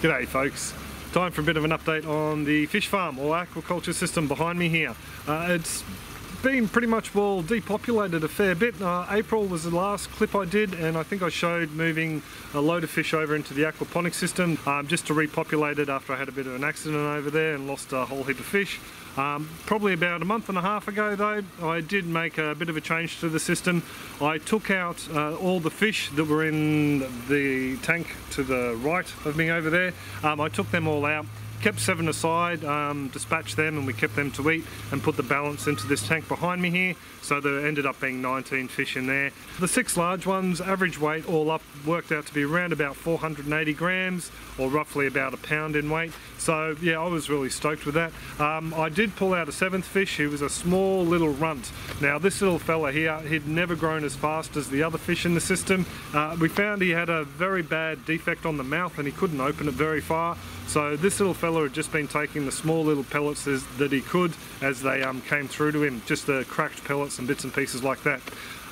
G'day folks. Time for a bit of an update on the fish farm or aquaculture system behind me here. Uh, it's been pretty much well depopulated a fair bit. Uh, April was the last clip I did and I think I showed moving a load of fish over into the aquaponic system um, just to repopulate it after I had a bit of an accident over there and lost a whole heap of fish. Um, probably about a month and a half ago though, I did make a bit of a change to the system. I took out uh, all the fish that were in the tank to the right of me over there. Um, I took them all out kept seven aside, um, dispatched them and we kept them to eat and put the balance into this tank behind me here. So there ended up being 19 fish in there. The six large ones, average weight all up, worked out to be around about 480 grams or roughly about a pound in weight. So yeah, I was really stoked with that. Um, I did pull out a seventh fish. He was a small little runt. Now this little fella here, he'd never grown as fast as the other fish in the system. Uh, we found he had a very bad defect on the mouth and he couldn't open it very far. So this little fella had just been taking the small little pellets as, that he could as they um, came through to him, just the cracked pellets and bits and pieces like that.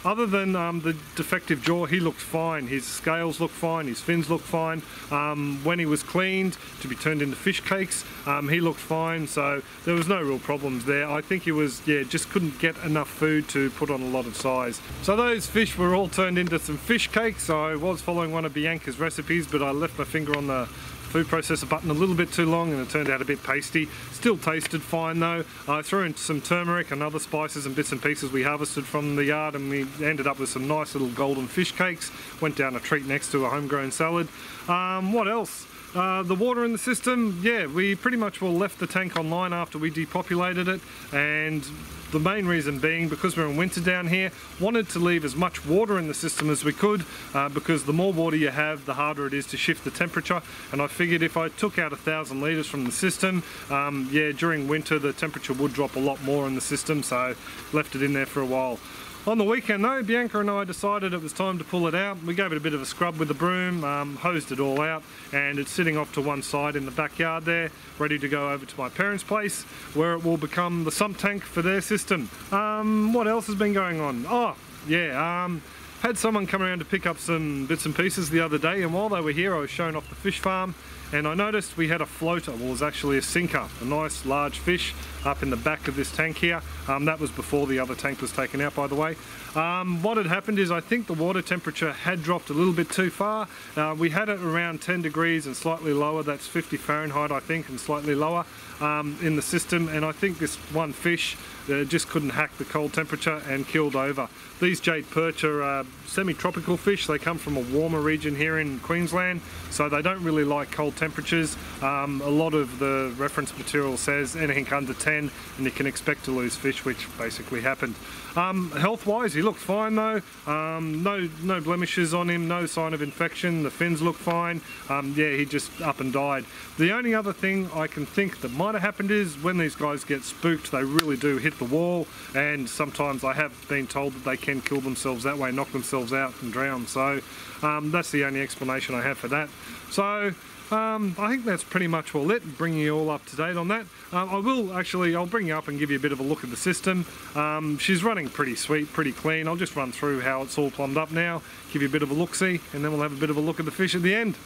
Other than um, the defective jaw, he looked fine. His scales looked fine, his fins looked fine. Um, when he was cleaned to be turned into fish cakes, um, he looked fine, so there was no real problems there. I think he was, yeah, just couldn't get enough food to put on a lot of size. So those fish were all turned into some fish cakes. I was following one of Bianca's recipes, but I left my finger on the food processor button a little bit too long and it turned out a bit pasty. Still tasted fine though. I threw in some turmeric and other spices and bits and pieces we harvested from the yard and we ended up with some nice little golden fish cakes. Went down a treat next to a homegrown salad. Um, what else? Uh, the water in the system, yeah, we pretty much well left the tank online after we depopulated it and the main reason being because we're in winter down here, wanted to leave as much water in the system as we could uh, because the more water you have, the harder it is to shift the temperature. And I figured if I took out a thousand litres from the system, um, yeah, during winter the temperature would drop a lot more in the system, so left it in there for a while. On the weekend though, Bianca and I decided it was time to pull it out. We gave it a bit of a scrub with the broom, um, hosed it all out, and it's sitting off to one side in the backyard there, ready to go over to my parents' place, where it will become the sump tank for their system. Um, what else has been going on? Oh, yeah, um, had someone come around to pick up some bits and pieces the other day, and while they were here I was showing off the fish farm, and I noticed we had a floater, well it was actually a sinker, a nice large fish up in the back of this tank here. Um, that was before the other tank was taken out by the way. Um, what had happened is I think the water temperature had dropped a little bit too far. Uh, we had it around 10 degrees and slightly lower, that's 50 Fahrenheit I think and slightly lower um, in the system and I think this one fish uh, just couldn't hack the cold temperature and killed over. These jade perch are uh, semi-tropical fish, they come from a warmer region here in Queensland so they don't really like cold temperatures. Um, a lot of the reference material says anything under 10 and you can expect to lose fish which basically happened. Um, health wise he looked fine though, um, no, no blemishes on him, no sign of infection, the fins look fine, um, yeah he just up and died. The only other thing I can think that might have happened is when these guys get spooked they really do hit the wall and sometimes I have been told that they can kill themselves that way, knock themselves out and drown so um, that's the only explanation I have for that. So um, I think that's pretty much all it, bringing you all up to date on that. Um, I will actually, I'll bring you up and give you a bit of a look at the system. Um, she's running pretty sweet, pretty clean. I'll just run through how it's all plumbed up now, give you a bit of a look-see, and then we'll have a bit of a look at the fish at the end.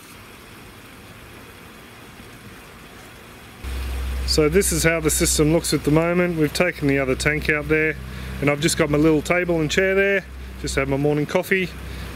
So this is how the system looks at the moment. We've taken the other tank out there, and I've just got my little table and chair there, just have my morning coffee,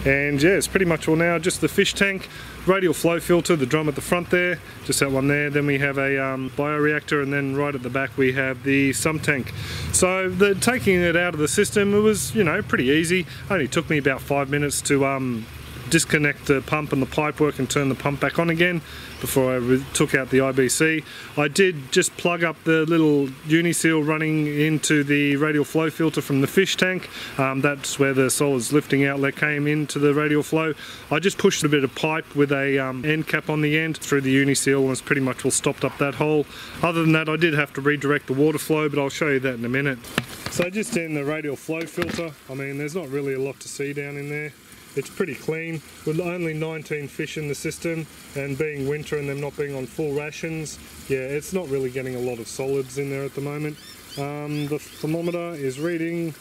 and yeah it's pretty much all now. Just the fish tank radial flow filter the drum at the front there just that one there. Then we have a um, bioreactor and then right at the back we have the sump tank. So the taking it out of the system it was you know pretty easy. Only took me about five minutes to um, disconnect the pump and the pipe work and turn the pump back on again before I took out the IBC. I did just plug up the little Uniseal running into the radial flow filter from the fish tank. Um, that's where the solids lifting outlet came into the radial flow. I just pushed a bit of pipe with a um, end cap on the end through the Uniseal and it's pretty much all stopped up that hole. Other than that I did have to redirect the water flow but I'll show you that in a minute. So just in the radial flow filter, I mean there's not really a lot to see down in there. It's pretty clean with only 19 fish in the system and being winter and them not being on full rations, yeah, it's not really getting a lot of solids in there at the moment. Um, the thermometer is reading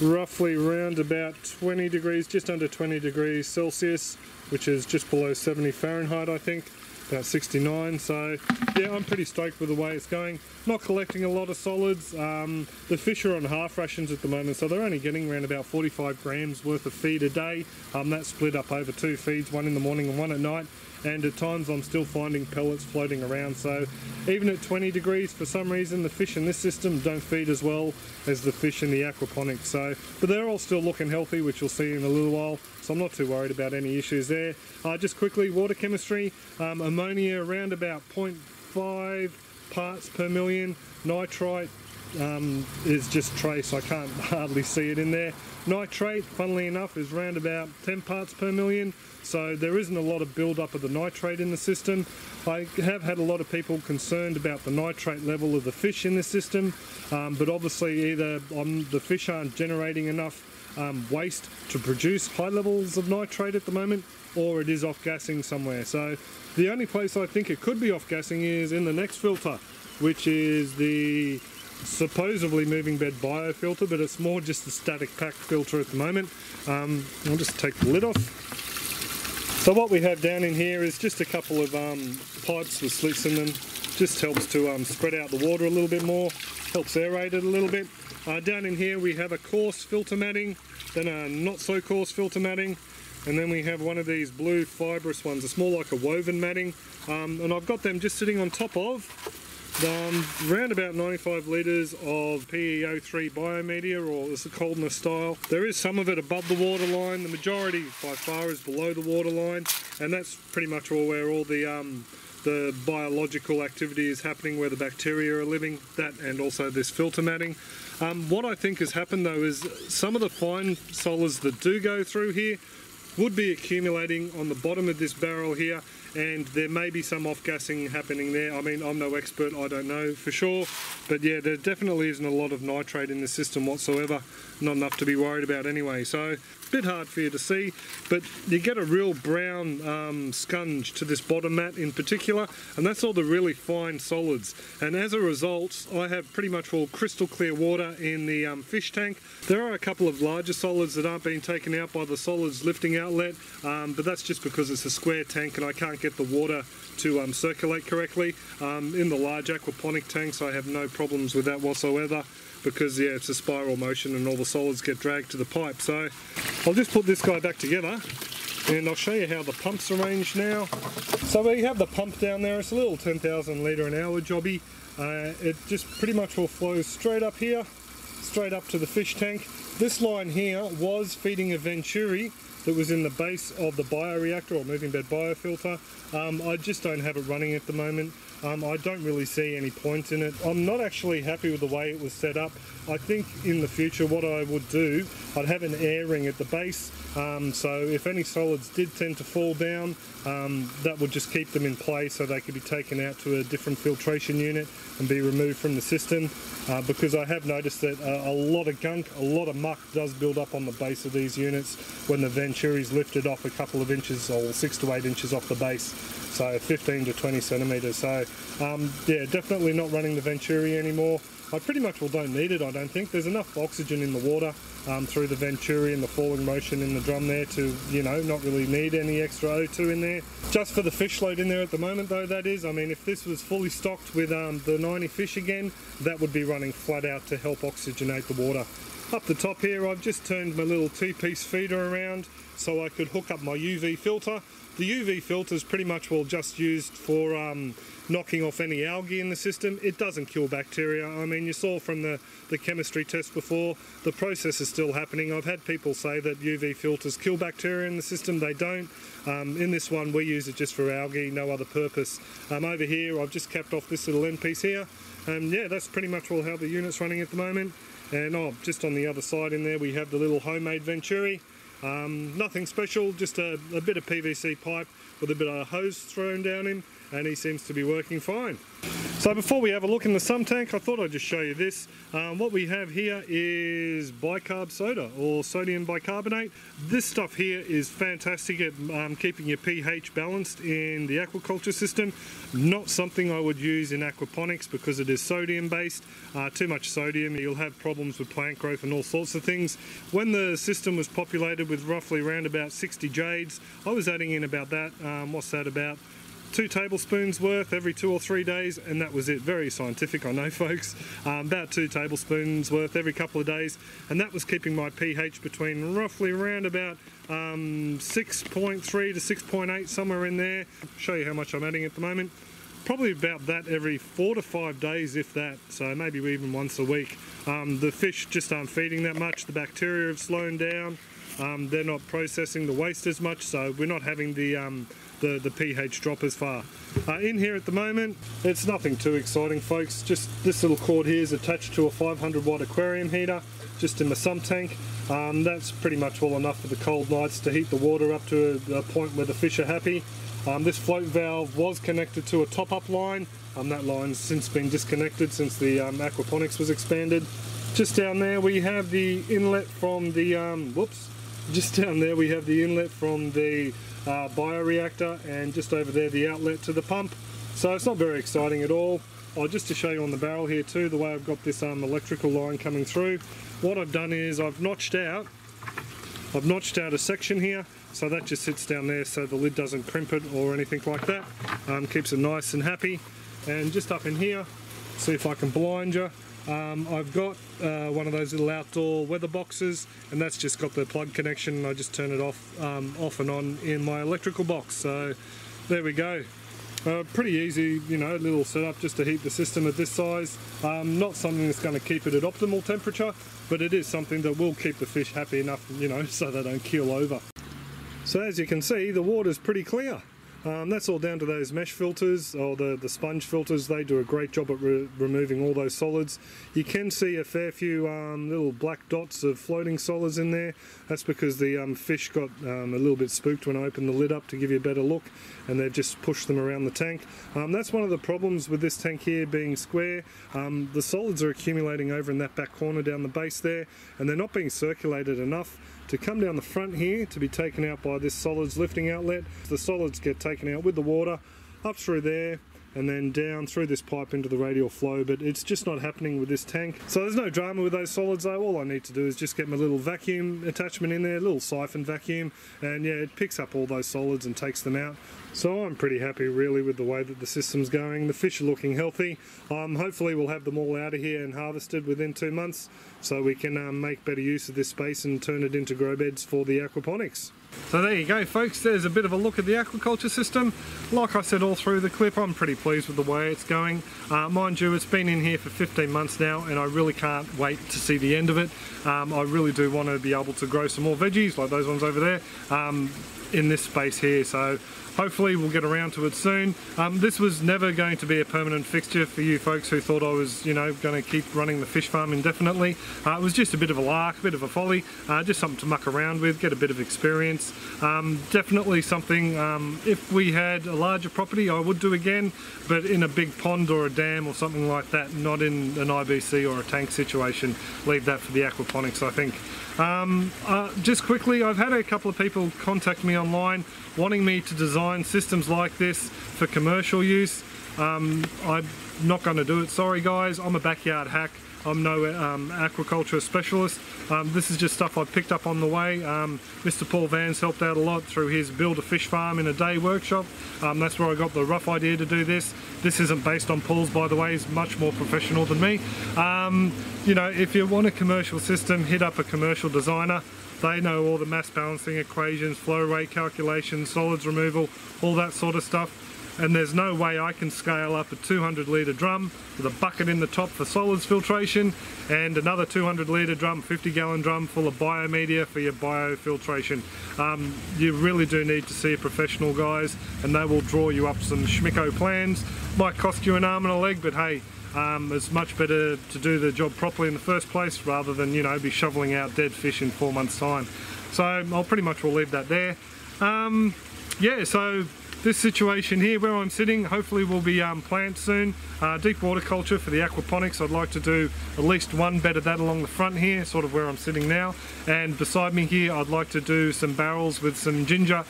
roughly around about 20 degrees, just under 20 degrees Celsius, which is just below 70 Fahrenheit, I think. About 69 so yeah I'm pretty stoked with the way it's going. Not collecting a lot of solids. Um, the fish are on half rations at the moment so they're only getting around about 45 grams worth of feed a day. Um, that's split up over two feeds one in the morning and one at night and at times I'm still finding pellets floating around. So even at 20 degrees for some reason the fish in this system don't feed as well as the fish in the aquaponics. So but they're all still looking healthy which you'll see in a little while so I'm not too worried about any issues there. Uh, just quickly water chemistry um, ammonia around about 0.5 parts per million. Nitrite um, is just trace. I can't hardly see it in there nitrate funnily enough is around about 10 parts per million so there isn't a lot of build-up of the nitrate in the system. I have had a lot of people concerned about the nitrate level of the fish in the system, um, but obviously either um, the fish aren't generating enough um, waste to produce high levels of nitrate at the moment, or it is off-gassing somewhere. So the only place I think it could be off-gassing is in the next filter, which is the supposedly moving bed biofilter, but it's more just the static pack filter at the moment. Um, I'll just take the lid off. So what we have down in here is just a couple of um, pipes with slits in them. Just helps to um, spread out the water a little bit more, helps aerate it a little bit. Uh, down in here we have a coarse filter matting, then a not so coarse filter matting, and then we have one of these blue fibrous ones. It's more like a woven matting, um, and I've got them just sitting on top of um, around about 95 litres of PeO3 biomedia or it's a Kaldnes style. There is some of it above the waterline, the majority by far is below the waterline and that's pretty much all where all the um, the biological activity is happening where the bacteria are living, that and also this filter matting. Um, what I think has happened though is some of the fine solids that do go through here would be accumulating on the bottom of this barrel here and there may be some off-gassing happening there. I mean, I'm no expert, I don't know for sure, but yeah, there definitely isn't a lot of nitrate in the system whatsoever, not enough to be worried about anyway. So, a bit hard for you to see, but you get a real brown um, scunge to this bottom mat in particular, and that's all the really fine solids. And as a result, I have pretty much all crystal clear water in the um, fish tank. There are a couple of larger solids that aren't being taken out by the solids lifting outlet, um, but that's just because it's a square tank and I can't get the water to um, circulate correctly. Um, in the large aquaponic tanks I have no problems with that whatsoever because yeah it's a spiral motion and all the solids get dragged to the pipe. So I'll just put this guy back together and I'll show you how the pump's arranged now. So we have the pump down there, it's a little 10,000 litre an hour jobby. Uh, it just pretty much will flow straight up here, straight up to the fish tank. This line here was feeding a Venturi that was in the base of the bioreactor or moving bed biofilter. Um, I just don't have it running at the moment. Um, I don't really see any point in it. I'm not actually happy with the way it was set up. I think in the future what I would do, I'd have an air ring at the base um, so if any solids did tend to fall down, um, that would just keep them in place so they could be taken out to a different filtration unit and be removed from the system. Uh, because I have noticed that uh, a lot of gunk, a lot of muck does build up on the base of these units when the Venturi is lifted off a couple of inches or six to eight inches off the base. So 15 to 20 centimetres. So um, yeah, definitely not running the Venturi anymore. I pretty much well don't need it, I don't think. There's enough oxygen in the water um, through the Venturi and the falling motion in the drum there to, you know, not really need any extra O2 in there. Just for the fish load in there at the moment though, that is. I mean, if this was fully stocked with um, the 90 fish again, that would be running flat out to help oxygenate the water. Up the top here, I've just turned my little two-piece feeder around so I could hook up my UV filter. The UV filter is pretty much well just used for um, knocking off any algae in the system. It doesn't kill bacteria. I mean, you saw from the, the chemistry test before, the process is still happening. I've had people say that UV filters kill bacteria in the system. They don't. Um, in this one, we use it just for algae, no other purpose. Um, over here, I've just capped off this little end piece here. And yeah, that's pretty much all how the unit's running at the moment. And oh, just on the other side in there, we have the little homemade Venturi. Um, nothing special, just a, a, bit of PVC pipe with a bit of hose thrown down him and he seems to be working fine. So before we have a look in the sump tank, I thought I'd just show you this. Um, what we have here is bicarb soda or sodium bicarbonate. This stuff here is fantastic at um, keeping your pH balanced in the aquaculture system. Not something I would use in aquaponics because it is sodium based. Uh, too much sodium, you'll have problems with plant growth and all sorts of things. When the system was populated with roughly around about 60 jades, I was adding in about that, um, what's that about? Two tablespoons worth every two or three days, and that was it. Very scientific, I know, folks. Um, about two tablespoons worth every couple of days, and that was keeping my pH between roughly around about um, 6.3 to 6.8, somewhere in there. Show you how much I'm adding at the moment. Probably about that every four to five days, if that. So maybe even once a week. Um, the fish just aren't feeding that much. The bacteria have slowed down. Um, they're not processing the waste as much, so we're not having the um, the, the pH drop as far. Uh, in here at the moment, it's nothing too exciting, folks. Just this little cord here is attached to a 500 watt aquarium heater, just in the sump tank. Um, that's pretty much all enough for the cold nights to heat the water up to a, a point where the fish are happy. Um, this float valve was connected to a top-up line. Um, that line's since been disconnected since the um, aquaponics was expanded. Just down there we have the inlet from the, um, whoops, just down there we have the inlet from the uh, bioreactor and just over there the outlet to the pump. So it's not very exciting at all. Oh, just to show you on the barrel here too, the way I've got this um, electrical line coming through. What I've done is I've notched out, I've notched out a section here, so that just sits down there so the lid doesn't crimp it or anything like that. Um, keeps it nice and happy. And just up in here, see if I can blind you, um, I've got uh, one of those little outdoor weather boxes and that's just got the plug connection. I just turn it off, um, off and on in my electrical box. So there we go. Uh, pretty easy, you know, little setup just to heat the system at this size. Um, not something that's going to keep it at optimal temperature, but it is something that will keep the fish happy enough, you know, so they don't keel over. So as you can see, the water's pretty clear. Um, that's all down to those mesh filters or the, the sponge filters. They do a great job at re removing all those solids. You can see a fair few um, little black dots of floating solids in there. That's because the um, fish got um, a little bit spooked when I opened the lid up to give you a better look and they've just pushed them around the tank. Um, that's one of the problems with this tank here being square. Um, the solids are accumulating over in that back corner down the base there and they're not being circulated enough to come down the front here to be taken out by this solids lifting outlet. The solids get taken out with the water up through there and then down through this pipe into the radial flow but it's just not happening with this tank so there's no drama with those solids though all I need to do is just get my little vacuum attachment in there little siphon vacuum and yeah it picks up all those solids and takes them out so I'm pretty happy really with the way that the system's going. The fish are looking healthy. Um, hopefully we'll have them all out of here and harvested within two months so we can um, make better use of this space and turn it into grow beds for the aquaponics. So there you go folks, there's a bit of a look at the aquaculture system. Like I said all through the clip, I'm pretty pleased with the way it's going. Uh, mind you, it's been in here for 15 months now and I really can't wait to see the end of it. Um, I really do want to be able to grow some more veggies like those ones over there um, in this space here. So hopefully we'll get around to it soon. Um, this was never going to be a permanent fixture for you folks who thought I was, you know, going to keep running the fish farm indefinitely. Uh, it was just a bit of a lark, a bit of a folly, uh, just something to muck around with, get a bit of experience. Um, definitely something, um, if we had a larger property, I would do again, but in a big pond or a dam or something like that, not in an IBC or a tank situation. Leave that for the aquaponics, I think. Um, uh, just quickly, I've had a couple of people contact me online wanting me to design systems like this for commercial use. Um, I'm not going to do it, sorry guys, I'm a backyard hack. I'm no um, aquaculture specialist. Um, this is just stuff I picked up on the way. Um, Mr. Paul Vans helped out a lot through his build a fish farm in a day workshop. Um, that's where I got the rough idea to do this. This isn't based on Paul's by the way, he's much more professional than me. Um, you know, if you want a commercial system, hit up a commercial designer. They know all the mass balancing equations, flow rate calculations, solids removal, all that sort of stuff and there's no way I can scale up a 200 litre drum with a bucket in the top for solids filtration and another 200 litre drum, 50 gallon drum full of biomedia for your biofiltration. Um, you really do need to see a professional guys and they will draw you up some schmicko plans. Might cost you an arm and a leg but hey um, it's much better to do the job properly in the first place rather than you know be shoveling out dead fish in four months time. So I'll pretty much will leave that there. Um, yeah, so this situation here where I'm sitting hopefully will be um, soon. Uh, deep water culture for the aquaponics. I'd like to do at least one bed of that along the front here, sort of where I'm sitting now. And beside me here I'd like to do some barrels with some ginger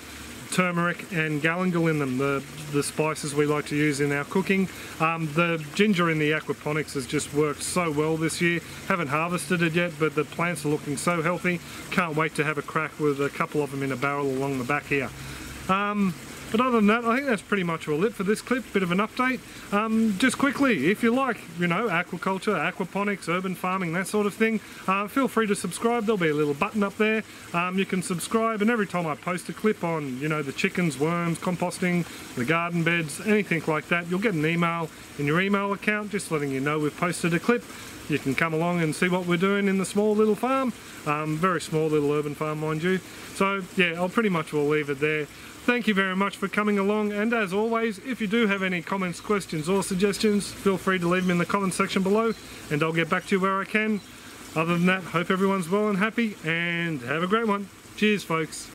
turmeric and galangal in them, the, the spices we like to use in our cooking. Um, the ginger in the aquaponics has just worked so well this year. Haven't harvested it yet, but the plants are looking so healthy. Can't wait to have a crack with a couple of them in a barrel along the back here. Um, But other than that, I think that's pretty much all it for this clip. Bit of an update. Um, just quickly, if you like, you know, aquaculture, aquaponics, urban farming, that sort of thing, uh, feel free to subscribe. There'll be a little button up there. Um, you can subscribe, and every time I post a clip on, you know, the chickens, worms, composting, the garden beds, anything like that, you'll get an email in your email account just letting you know we've posted a clip. You can come along and see what we're doing in the small little farm. Um, very small little urban farm, mind you. So yeah, I'll pretty much will leave it there. Thank you very much for coming along and as always if you do have any comments, questions or suggestions feel free to leave them in the comment section below and I'll get back to you where I can. Other than that, hope everyone's well and happy and have a great one. Cheers folks.